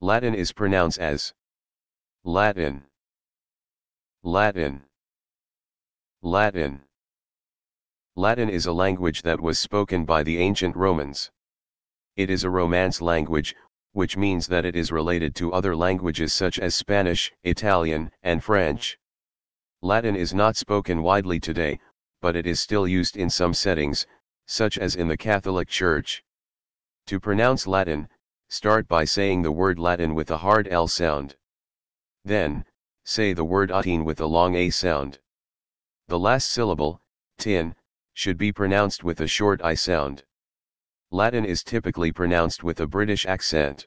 Latin is pronounced as Latin, Latin, Latin. Latin is a language that was spoken by the ancient Romans. It is a Romance language, which means that it is related to other languages such as Spanish, Italian, and French. Latin is not spoken widely today, but it is still used in some settings, such as in the Catholic Church. To pronounce Latin, start by saying the word Latin with a hard L sound. Then, say the word Latin with a long A sound. The last syllable, tin, should be pronounced with a short I sound. Latin is typically pronounced with a British accent.